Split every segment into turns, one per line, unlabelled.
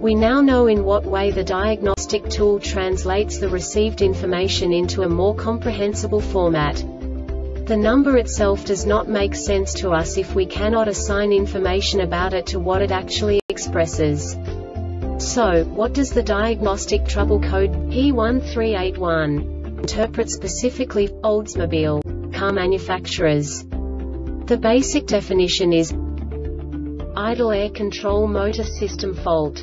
We now know in what way the diagnostic tool translates the received information into a more comprehensible format. The number itself does not make sense to us if we cannot assign information about it to what it actually expresses. So, what does the diagnostic trouble code P1381 interpret specifically Oldsmobile car manufacturers? The basic definition is idle air control motor system fault.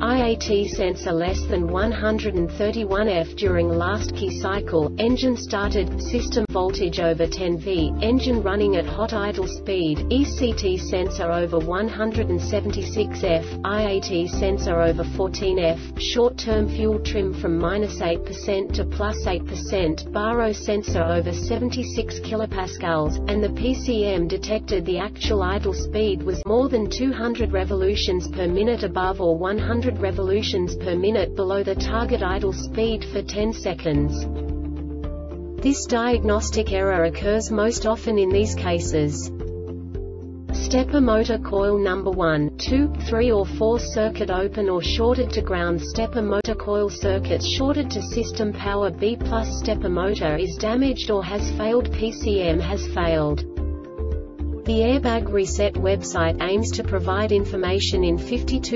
IAT sensor less than 131F during last key cycle, engine started, system voltage over 10V, engine running at hot idle speed, ECT sensor over 176F, IAT sensor over 14F, short-term fuel trim from minus 8% to plus 8%, baro sensor over 76 kilopascals, and the PCM detected the actual idle speed was more than 200 revolutions per minute above or 100 100 revolutions per minute below the target idle speed for 10 seconds. This diagnostic error occurs most often in these cases. Stepper motor coil number 1, 2, 3 or 4 circuit open or shorted to ground stepper motor coil circuit shorted to system power B plus stepper motor is damaged or has failed PCM has failed. The Airbag Reset website aims to provide information in 52